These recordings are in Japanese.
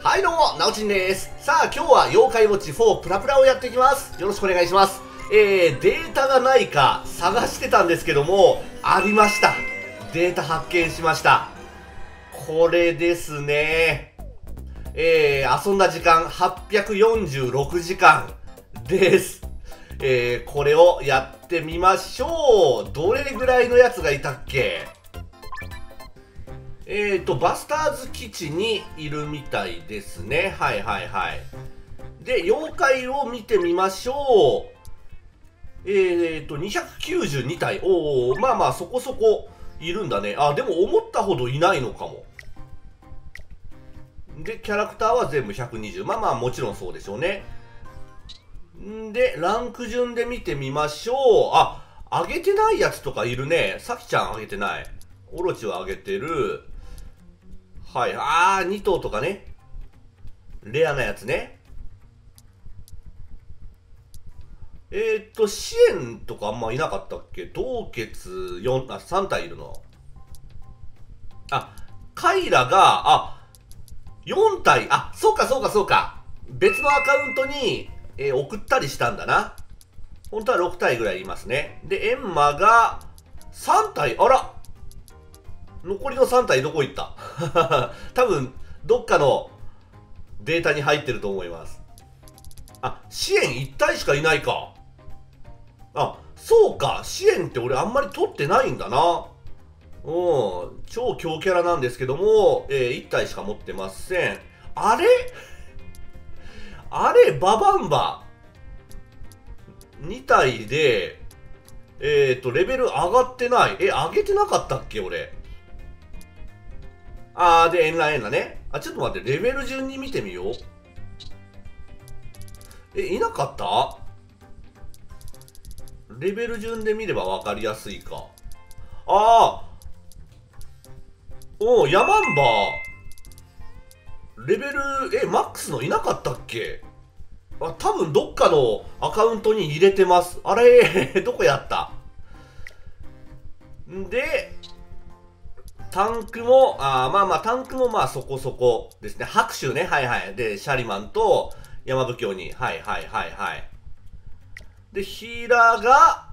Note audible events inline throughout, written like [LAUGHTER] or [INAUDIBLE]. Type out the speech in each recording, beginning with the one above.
はいどうも、なおちんです。さあ、今日は妖怪ウォッチ4プラプラをやっていきます。よろしくお願いします。えー、データがないか探してたんですけども、ありました。データ発見しました。これですね。えー、遊んだ時間846時間です。えー、これをやってみましょう。どれぐらいのやつがいたっけ？えーと、バスターズ基地にいるみたいですね。はいはいはい。で、妖怪を見てみましょう。えーと、292体。おおまあまあそこそこいるんだね。あ、でも思ったほどいないのかも。で、キャラクターは全部120。まあまあもちろんそうでしょうね。んで、ランク順で見てみましょう。あ、上げてないやつとかいるね。さきちゃん上げてない。オロチは上げてる。はい。あー、2頭とかね。レアなやつね。えー、っと、支援とかあんまいなかったっけ？洞穴4、あ、3体いるの。あ、カイラが、あ、4体、あ、そうかそうかそうか。別のアカウントに、えー、送ったりしたんだな。本当は6体ぐらいいますね。で、エンマが3体、あら残りの3体どこ行った？[LAUGHS] 多分、どっかのデータに入ってると思います。あ、支援1体しかいないか。あ、そうか。支援って俺あんまり取ってないんだな。うん。超強キャラなんですけども、えー、1体しか持ってません。あれ？あれ、ババンバ。2体で、えっ、ー、と、レベル上がってない。え、上げてなかったっけ俺？あー、で、エンラエンラね。あ、ちょっと待って、レベル順に見てみよう。え、いなかった？レベル順で見れば分かりやすいか。ああおヤマンバレベル、え、マックスのいなかったっけ？あ、多分どっかのアカウントに入れてます。あれ [LAUGHS] どこやった？んで、タンクも、あまあまあ、タンクもまあそこそこですね。拍手ね。はいはい。で、シャリマンと山吹京に。はいはいはいはい。で、ヒーラーが、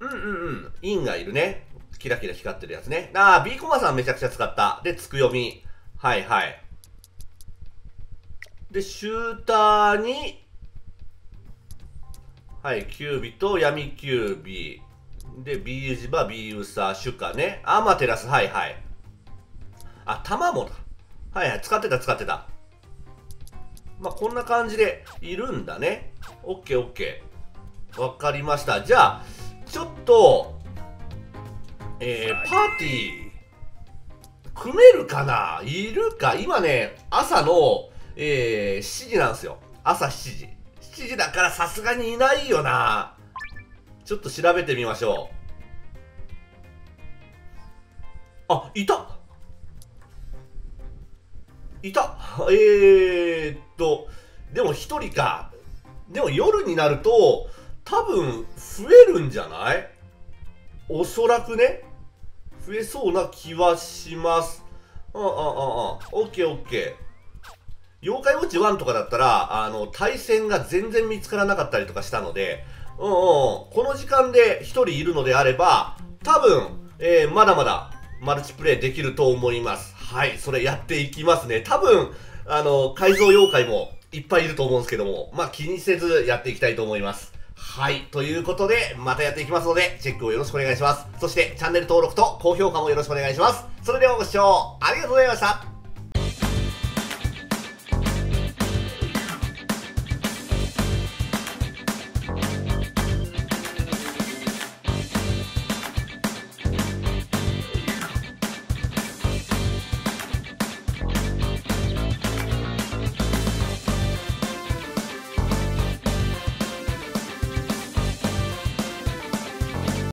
うんうんうん。インがいるね。キラキラ光ってるやつね。ああ、B コマさんめちゃくちゃ使った。で、つくよみ。はいはい。で、シューターに、はい、キュービと闇キュービ。で、ビージバ、ビーウサ、シュカね。アマテラス、はいはい。あ、タマモだ。はいはい、使ってた、使ってた。まあ、こんな感じでいるんだね。オッケーオッケー。わかりました。じゃあ、ちょっと、えー、パーティー、組めるかな？いるか？今ね、朝の、えー、7時なんですよ。朝7時。7時だからさすがにいないよな。ちょっと調べてみましょう。あ、いたいたえー、っと、でも一人か。でも夜になると、多分増えるんじゃない？おそらくね。増えそうな気はします。うんうんうんうん。オッケーオッケー。妖怪ウォッチ1とかだったら、あの、対戦が全然見つからなかったりとかしたので、うんうん、この時間で1人いるのであれば、多分、えー、まだまだマルチプレイできると思います。はい、それやっていきますね。多分、あの、改造妖怪もいっぱいいると思うんですけども、まあ、気にせずやっていきたいと思います。はい。ということで、またやっていきますので、チェックをよろしくお願いします。そして、チャンネル登録と高評価もよろしくお願いします。それではご視聴ありがとうございました。